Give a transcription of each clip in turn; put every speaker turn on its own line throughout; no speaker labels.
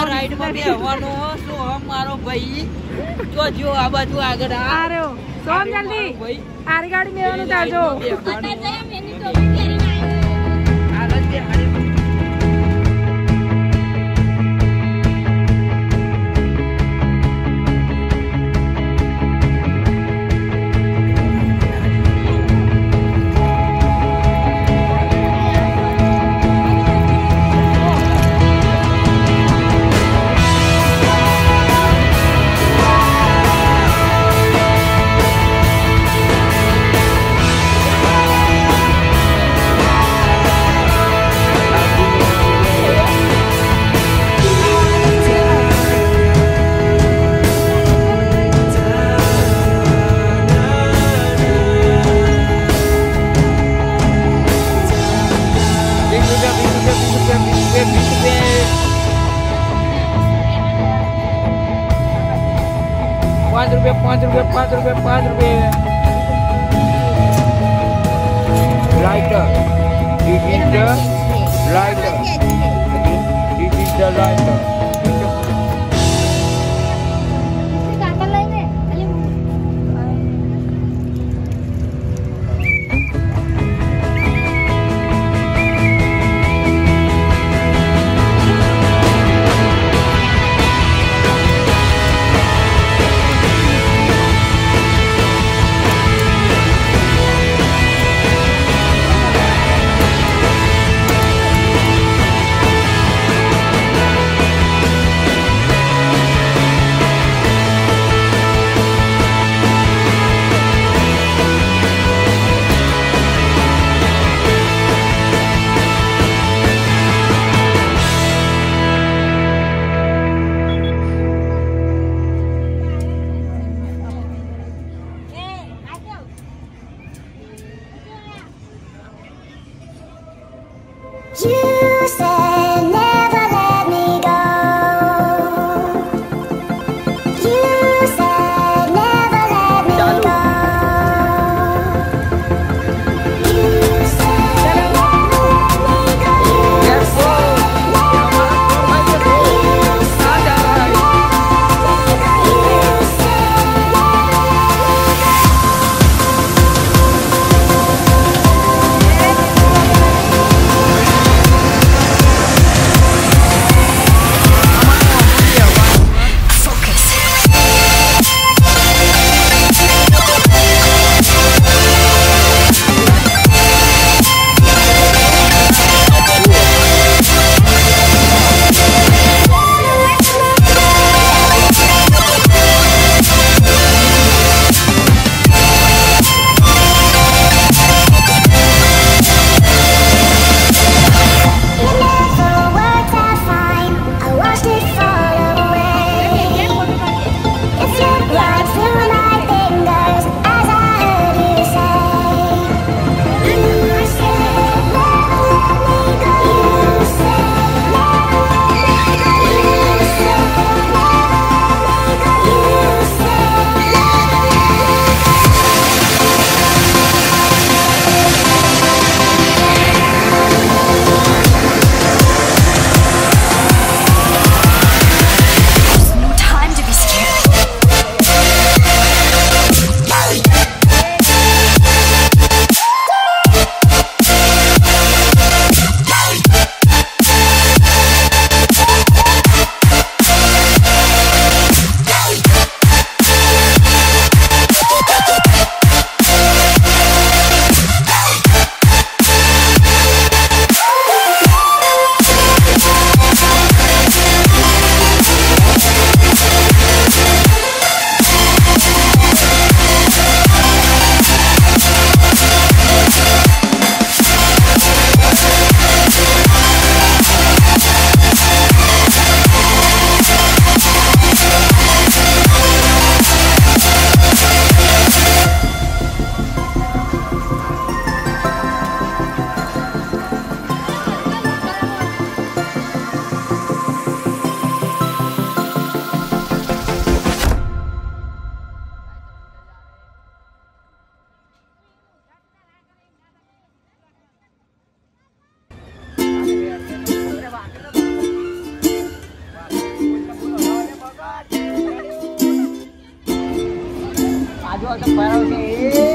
આ
રાઈડમાં બેહવાનો શું હમ મારો ભાઈ? જો જો આ બાજુ આગળ આ.
રહ્યો. સોમ જલ્દી. આરી ગાડી મેવાનું તાજો.
Aduh, ada ano, parang sih.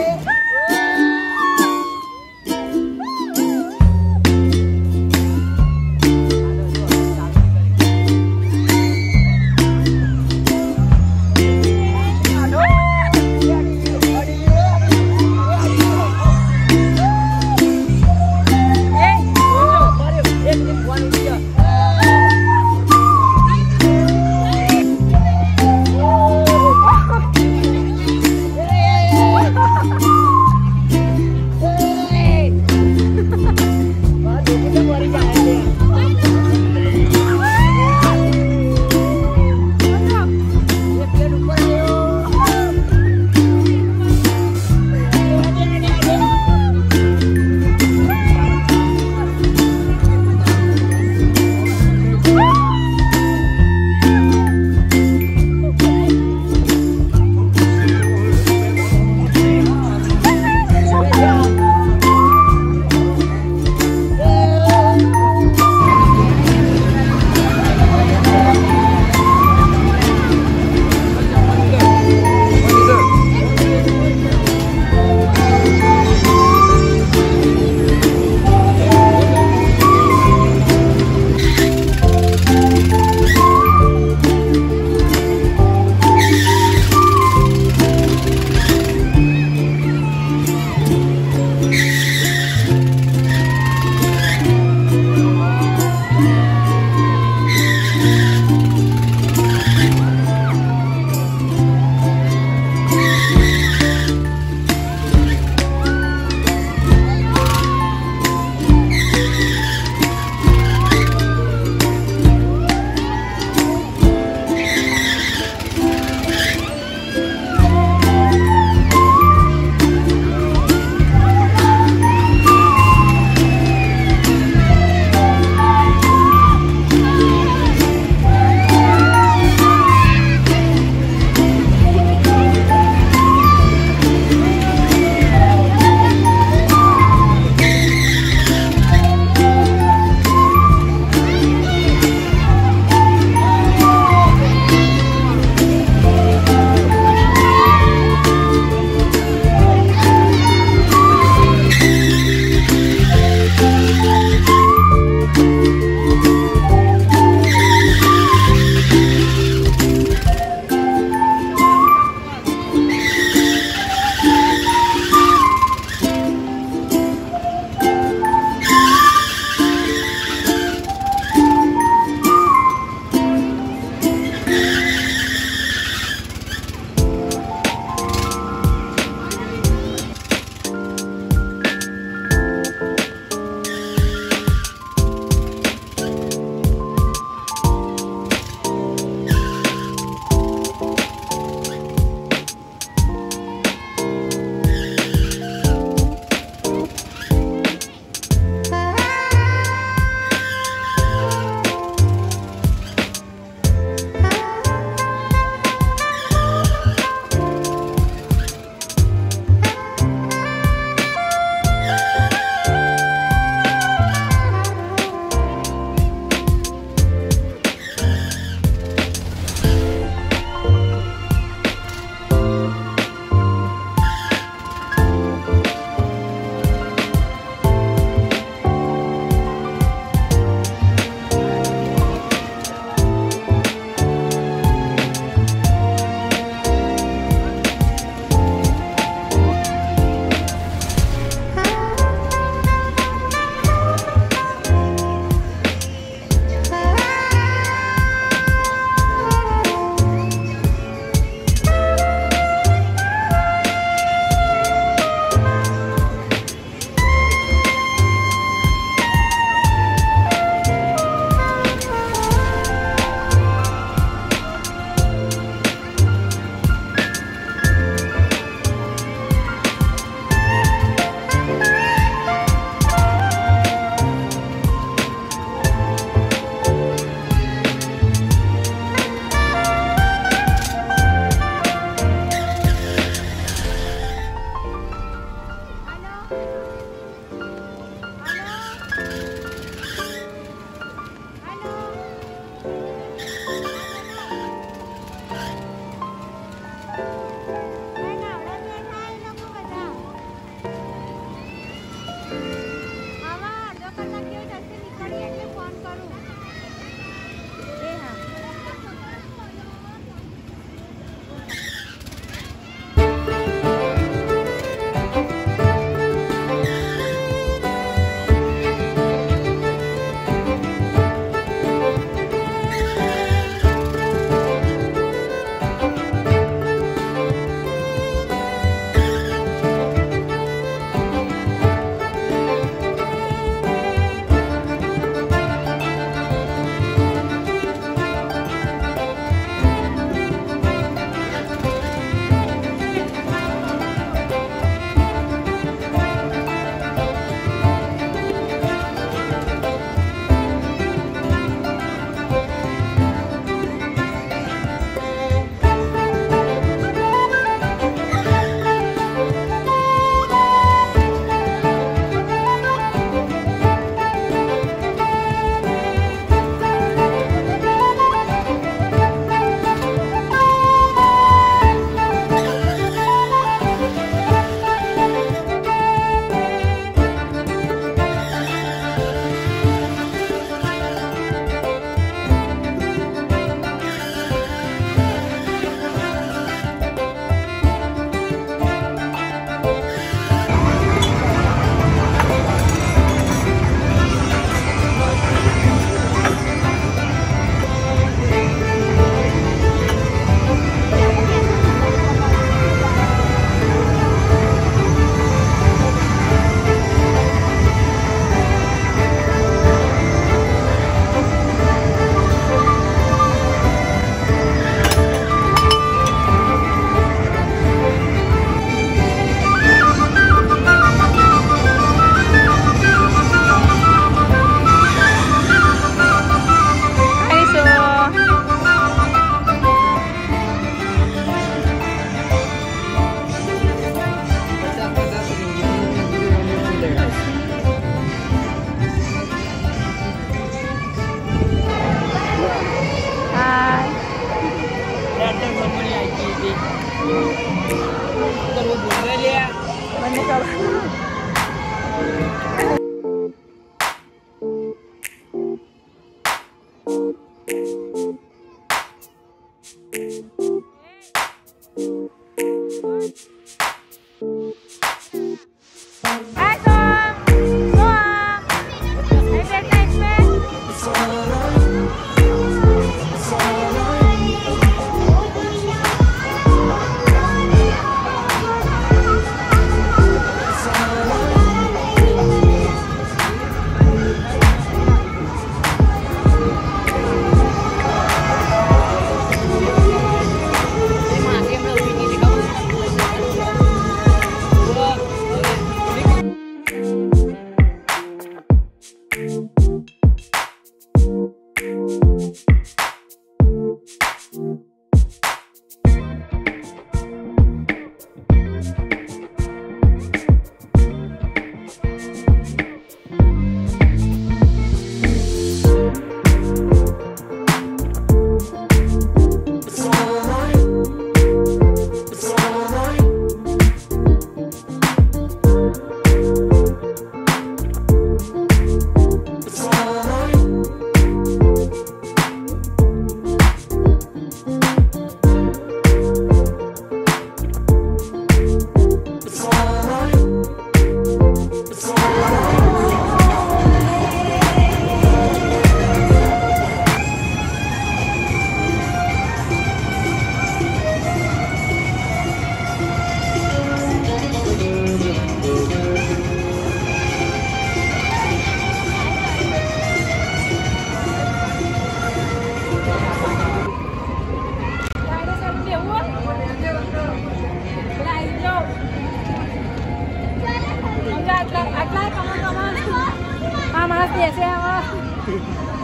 Tiền!